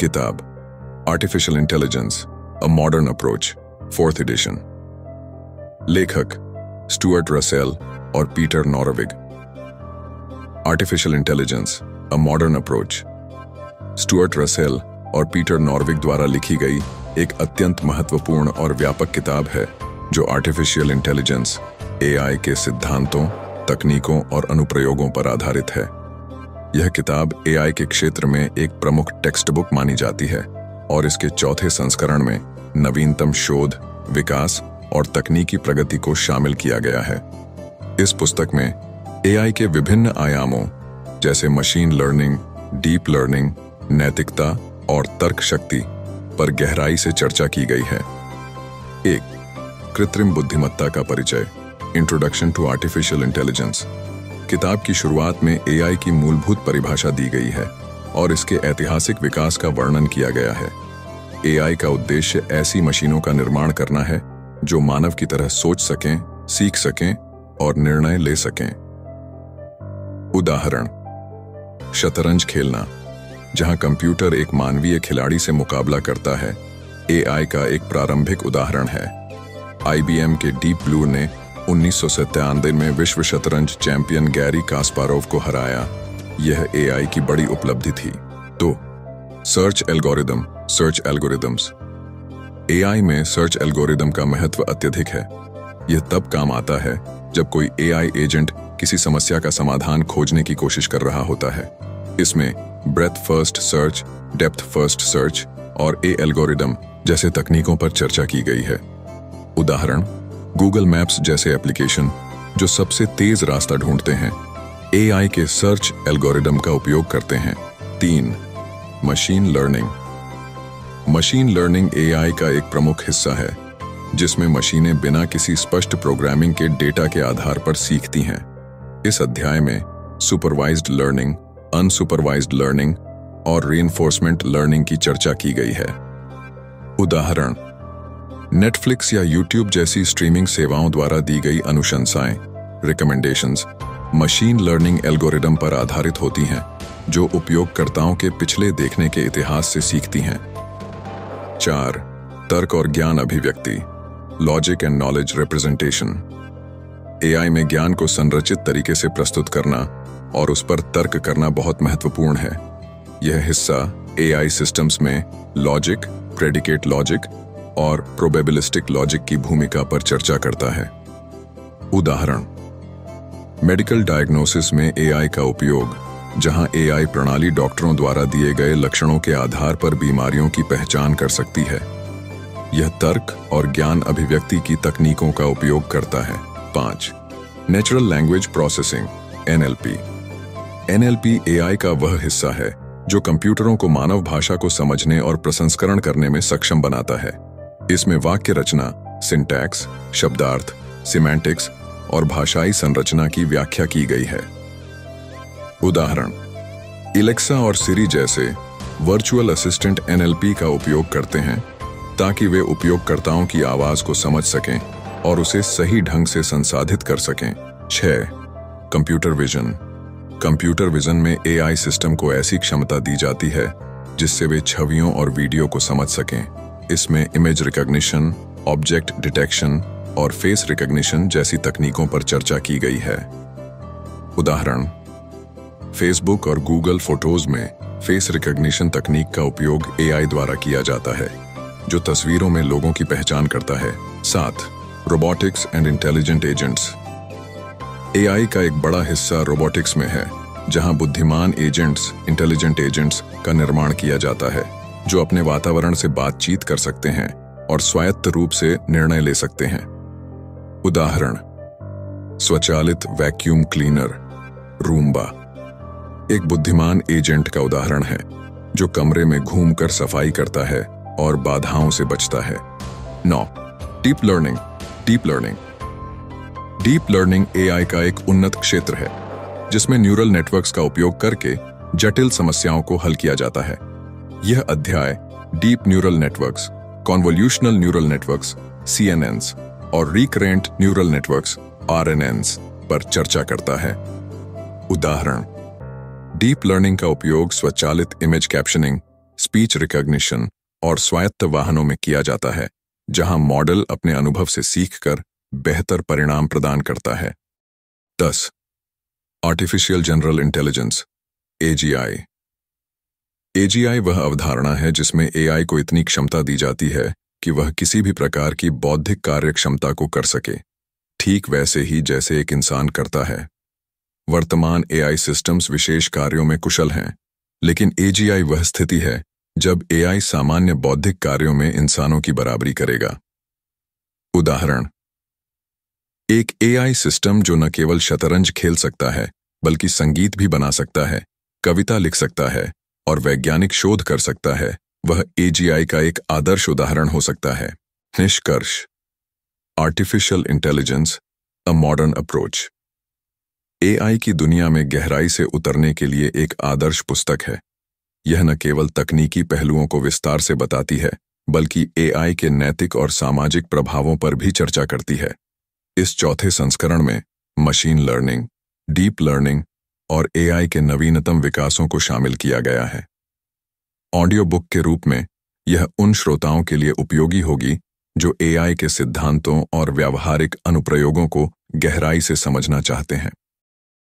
किताब artificial intelligence a modern approach fourth edition लेखक Stuart Russell और Peter Norvig artificial intelligence a modern approach Stuart Russell और Peter Norvig द्वारा लिखी गई एक अत्यंत महत्वपूर्ण और व्यापक किताब है, जो आर्टिफिशियल इंटेलिजेंस एआई के सिद्धांतों, तकनीकों और अनुप्रयोगों पर आधारित है। यह किताब एआई के क्षेत्र में एक प्रमुख टेक्स्ट बुक मानी जाती है और इसके चौथे संस्करण में नवीनतम शोध, विकास और तकनीकी प्रगति को शामिल किया गया है। इस पुस्तक में एआई के विभिन्न आयामों, जैसे मशीन लर्निंग डीप लर्निंग नैतिकता और तर्क शक्ति पर गहराई से चर्चा की गई है। एक, कृत्रिम बुद्धिमत्ता का परिचय इंट्रोडक्शन टू आर्टिफिशियल इंटेलिजेंस किताब की शुरुआत में एआई की मूलभूत परिभाषा दी गई है और इसके ऐतिहासिक विकास का वर्णन किया गया है। एआई का उद्देश्य ऐसी मशीनों का निर्माण करना है, जो मानव की तरह सोच सकें, सीख सकें और निर्णय ले सकें। उदाहरण, शतरंज खेलना, जहाँ कंप्यूटर एक मानवीय खिलाड़ी से मुकाबला करता है। एआई का एक प्रारंभिक उदाहरण है। आईबीएम के डीप ब्लू ने उन्नीस में विश्व शतरंज चैंपियन गैरी कास्पारोव को हराया। यह एआई की बड़ी उपलब्धि थी। तो search algorithm search algorithms AI में सर्च एल्गोरिदम का महत्व अत्यधिक है। यह तब काम आता है जब कोई एआई एजेंट किसी समस्या का समाधान खोजने की कोशिश कर रहा होता है। इसमें breadth first search depth first search और ए एल्गोरिदम जैसे तकनीकों पर चर्चा की गई है। उदाहरण गूगल मैप्स जैसे एप्लीकेशन जो सबसे तेज रास्ता ढूंढते हैं एआई के सर्च एल्गोरिदम का उपयोग करते हैं। तीन machine learning machine learning AI का एक प्रमुख हिस्सा है, जिसमें मशीनें बिना किसी स्पष्ट प्रोग्रामिंग के डेटा के आधार पर सीखती हैं। इस अध्याय में सुपरवाइज्ड लर्निंग अनसुपरवाइज्ड लर्निंग और री लर्निंग की चर्चा की गई है। उदाहरण नेटफ्लिक्स या यूट्यूब जैसी स्ट्रीमिंग सेवाओं द्वारा दी गई अनुशंसाएँ रिकमेंडेशंस मशीन लर्निंग एल्गोरिदम पर आधारित होती हैं, जो उपयोगकर्ताओं के पिछले देखने के इतिहास से सीखती हैं। चार, तर्क और ज्ञान अभिव्यक्ति logic and knowledge representation AI में ज्ञान को संरचित तरीके से प्रस्तुत करना और उस पर तर्क करना बहुत महत्वपूर्ण है। यह हिस्सा एआई सिस्टम्स में लॉजिक प्रेडिकेट लॉजिक और प्रोबेबिलिस्टिक लॉजिक की भूमिका पर चर्चा करता है। उदाहरण मेडिकल डायग्नोसिस में एआई का उपयोग, जहाँ एआई प्रणाली डॉक्टरों द्वारा दिए गए लक्षणों के आधार पर बीमारियों की पहचान कर सकती है। यह तर्क और ज्ञान अभिव्यक्ति की तकनीकों का उपयोग करता है। पाँच natural language processing NLP NLP AI का वह हिस्सा है, जो कंप्यूटरों को मानव भाषा को समझने और प्रसंस्करण करने में सक्षम बनाता है। इसमें वाक्य रचना सिंटैक्स शब्दार्थ सिमेंटिक्स और भाषाई संरचना की व्याख्या की गई है। उदाहरण इलेक्सा और सिरी जैसे वर्चुअल असिस्टेंट एनएलपी का उपयोग करते हैं ताकि वे उपयोगकर्ताओं की आवाज़ को समझ सकें और उसे सही ढंग से संसाधित कर सकें। छह कंप्यूटर विजन कंप्यूटर विजन में एआई सिस्टम को ऐसी क्षमता दी जाती है जिससे वे छवियों और वीडियो को समझ सकें। इसमें इमेज रिकॉग्निशन ऑब्जेक्ट डिटेक्शन और फेस रिकॉग्निशन जैसी तकनीकों पर चर्चा की गई है। उदाहरण फेसबुक और गूगल फ़ोटोज़ में फेस रिकॉग्निशन तकनीक का उपयोग एआई द्वारा किया जाता है, जो तस्वीरों में लोगों की पहचान करता है। साथ robotics and intelligent agents AI का एक बड़ा हिस्सा रोबोटिक्स में है, जहाँ बुद्धिमान एजेंट्स इंटेलिजेंट एजेंट्स का निर्माण किया जाता है। जो अपने वातावरण से बातचीत कर सकते हैं और स्वायत्त रूप से निर्णय ले सकते हैं। उदाहरण, स्वचालित वैक्यूम क्लीनर रूम्बा एक बुद्धिमान एजेंट का उदाहरण है, जो कमरे में घूमकर सफ़ाई करता है और बाधाओं से बचता है। नौ deep learning deep learning deep learning AI का एक उन्नत क्षेत्र है, जिसमें न्यूरल नेटवर्क्स का उपयोग करके जटिल समस्याओं को हल किया जाता है। यह अध्याय deep neural networks convolutional neural networks CNNs और रिकरेंट न्यूरल नेटवर्क्स आरएनएन्स पर चर्चा करता है। उदाहरण डीप लर्निंग का उपयोग स्वचालित इमेज कैप्शनिंग स्पीच रिकॉग्निशन और स्वायत्त वाहनों में किया जाता है, जहाँ मॉडल अपने अनुभव से सीखकर बेहतर परिणाम प्रदान करता है। दस artificial general intelligence AGI AGI वह अवधारणा है जिसमें एआई को इतनी क्षमता दी जाती है कि वह किसी भी प्रकार की बौद्धिक कार्य क्षमता को कर सके। ठीक वैसे ही जैसे एक इंसान करता है। वर्तमान एआई सिस्टम्स विशेष कार्यों में कुशल हैं, लेकिन एजीआई वह स्थिति है जब एआई सामान्य बौद्धिक कार्यों में इंसानों की बराबरी करेगा। उदाहरण, एक एआई सिस्टम जो न केवल शतरंज खेल सकता है, बल्कि संगीत भी बना सकता है, कविता लिख सकता है और वैज्ञानिक शोध कर सकता है। वह एजीआई का एक आदर्श उदाहरण हो सकता है। निष्कर्ष। Artificial intelligence a modern approach AI की दुनिया में गहराई से उतरने के लिए एक आदर्श पुस्तक है। यह न केवल तकनीकी पहलुओं को विस्तार से बताती है, बल्कि एआई के नैतिक और सामाजिक प्रभावों पर भी चर्चा करती है। इस चौथे संस्करण में मशीन लर्निंग डीप लर्निंग और एआई के नवीनतम विकासों को शामिल किया गया है। ऑडियो बुक के रूप में यह उन श्रोताओं के लिए उपयोगी होगी जो एआई के सिद्धांतों और व्यावहारिक अनुप्रयोगों को गहराई से समझना चाहते हैं।